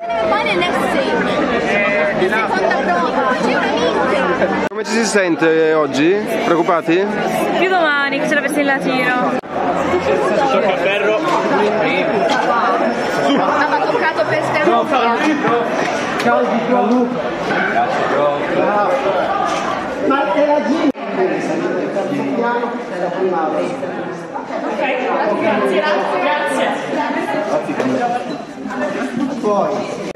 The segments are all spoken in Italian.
Fare next stage, seconda prova, c'è una minchia! Come ci si sente oggi? Preoccupati? Più domani che c'è la in latino. Sciocca ferro. Aveva toccato per sternutia.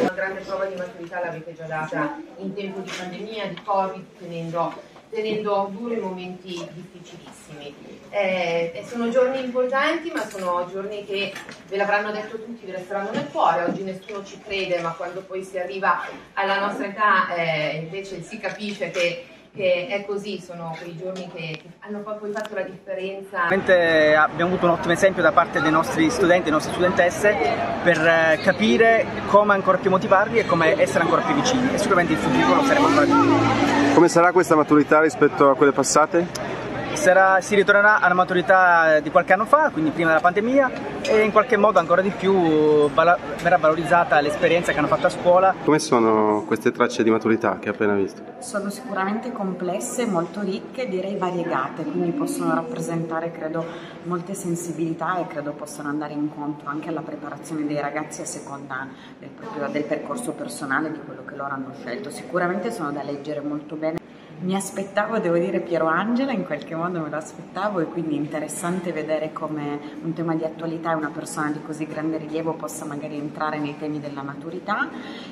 Una grande prova di maturità l'avete già data in tempo di pandemia, di Covid, tenendo, tenendo duro i momenti difficilissimi. Eh, sono giorni importanti, ma sono giorni che ve l'avranno detto tutti, vi resteranno nel cuore. Oggi nessuno ci crede, ma quando poi si arriva alla nostra età eh, invece si capisce che, che è così, sono quei giorni che, hanno poi fatto la differenza. Sicuramente abbiamo avuto un ottimo esempio da parte dei nostri studenti, delle nostre studentesse per eh, capire come ancora più motivarli e come essere ancora più vicini e sicuramente in futuro lo saremo ancora più. Come sarà questa maturità rispetto a quelle passate? Sarà- si ritornerà alla maturità di qualche anno fa, quindi prima della pandemia e in qualche modo ancora di più vala- verrà valorizzata l'esperienza che hanno fatto a scuola Come sono queste tracce di maturità che hai appena visto? Sono sicuramente complesse, molto ricche, direi variegate, quindi possono rappresentare, credo, molte sensibilità e credo possano andare incontro anche alla preparazione dei ragazzi a seconda del, proprio, del percorso personale, di quello che loro hanno scelto. Sicuramente sono da leggere molto bene. Mi aspettavo, devo dire, Piero Angela, in qualche modo me lo aspettavo e quindi è interessante vedere come un tema di attualità e una persona di così grande rilievo possa magari entrare nei temi della maturità.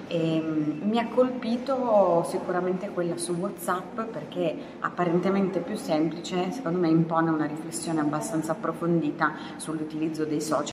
E, mm, mi ha colpito sicuramente quella su WhatsApp perché apparentemente più semplice, secondo me impone una riflessione abbastanza approfondita sull'utilizzo dei social.